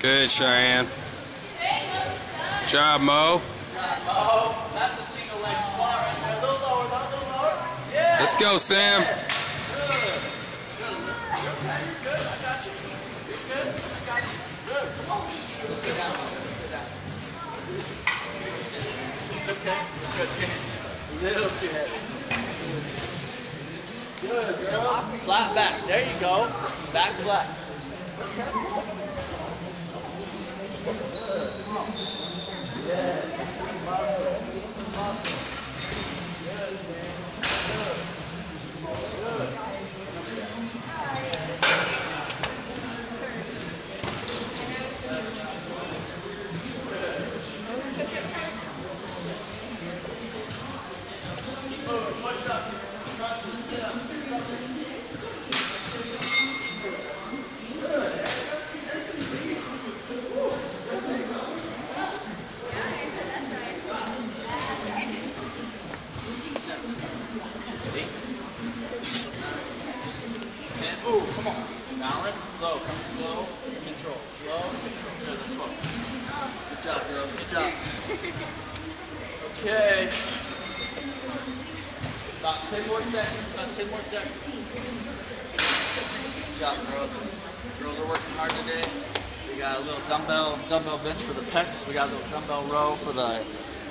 Good, Cheyenne. Good job, Mo. Let's go, Sam. Okay. Little too heavy. Good, girl. Flat back. There you go. Back flat. And, ooh, come on. Balance, slow, come slow, control, slow, control. Good. Good job, girls, good job. Okay. About 10 more seconds, about 10 more seconds. Good job, girls. Girls are working hard today. We got a little dumbbell dumbbell bench for the pecs. We got a little dumbbell row for the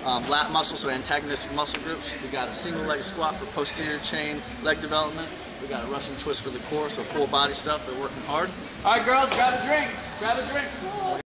um, lat muscles, so antagonistic muscle groups. We got a single leg squat for posterior chain leg development. We got a Russian twist for the core, so full body stuff. They're working hard. All right, girls, grab a drink. Grab a drink.